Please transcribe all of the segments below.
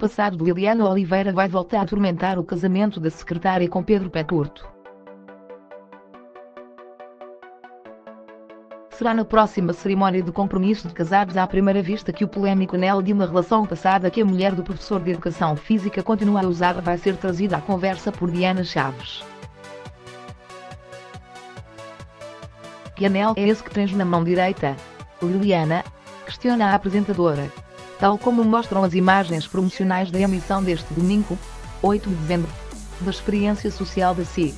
passado de Liliana Oliveira vai voltar a atormentar o casamento da secretária com Pedro Pé Curto. Será na próxima cerimónia de compromisso de casados à primeira vista que o polémico anel de uma relação passada que a mulher do professor de Educação Física continua a usar vai ser trazida à conversa por Diana Chaves. Que anel é esse que tens na mão direita? Liliana? Questiona a apresentadora. Tal como mostram as imagens promocionais da emissão deste domingo, 8 de dezembro, da experiência social da SIG.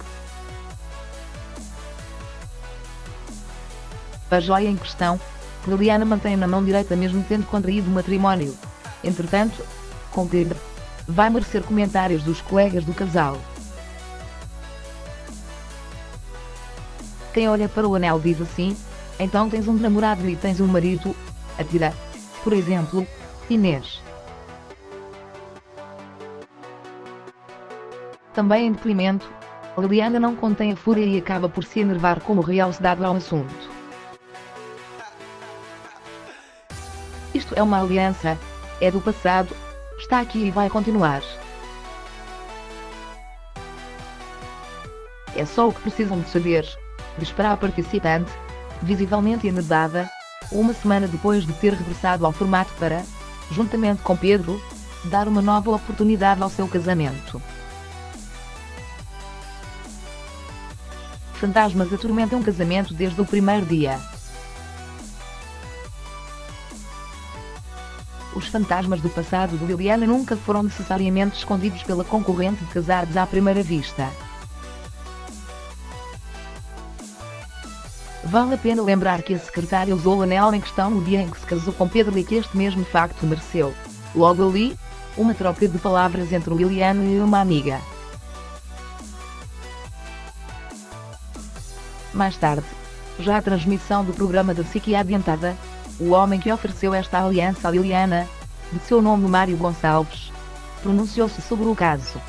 A joia em questão, Liliana mantém na mão direita mesmo tendo contraído o matrimónio. Entretanto, com Pedro, vai merecer comentários dos colegas do casal. Quem olha para o anel diz assim: então tens um namorado e tens um marido. Atira. Por exemplo, Inês. Também em depoimento, Liliana não contém a fúria e acaba por se enervar como realçado ao assunto. Isto é uma aliança, é do passado, está aqui e vai continuar. É só o que precisam de saber, esperar a participante, visivelmente enervada, uma semana depois de ter regressado ao formato para, juntamente com Pedro, dar uma nova oportunidade ao seu casamento. Fantasmas atormentam o casamento desde o primeiro dia. Os fantasmas do passado de Liliana nunca foram necessariamente escondidos pela concorrente de casados à primeira vista. Vale a pena lembrar que a secretária usou o anel em questão no dia em que se casou com Pedro e que este mesmo facto mereceu, logo ali, uma troca de palavras entre Liliana e uma amiga. Mais tarde, já a transmissão do programa da SIC adiantada, o homem que ofereceu esta aliança a Liliana, de seu nome Mário Gonçalves, pronunciou-se sobre o caso.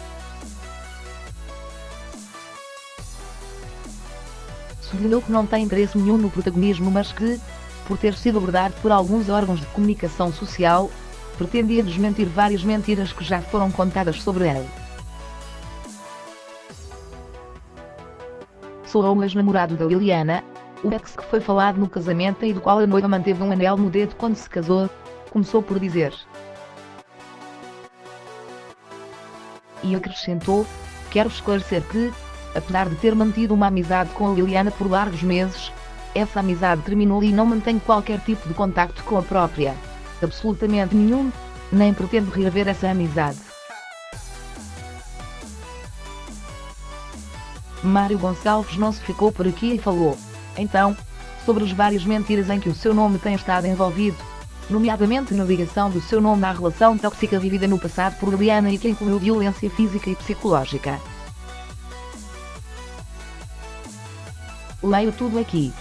Sublinhou que não tem interesse nenhum no protagonismo, mas que, por ter sido abordado por alguns órgãos de comunicação social, pretendia desmentir várias mentiras que já foram contadas sobre ele. Sou o ex-namorado da Liliana, o ex que foi falado no casamento e do qual a noiva manteve um anel no dedo quando se casou, começou por dizer. E acrescentou, quero esclarecer que, apesar de ter mantido uma amizade com a Liliana por largos meses, essa amizade terminou e não mantém qualquer tipo de contacto com a própria. Absolutamente nenhum, nem pretendo reaver essa amizade. Mário Gonçalves não se ficou por aqui e falou, então, sobre as várias mentiras em que o seu nome tem estado envolvido, nomeadamente na ligação do seu nome à relação tóxica vivida no passado por Liliana e que incluiu violência física e psicológica. Leio tudo aqui.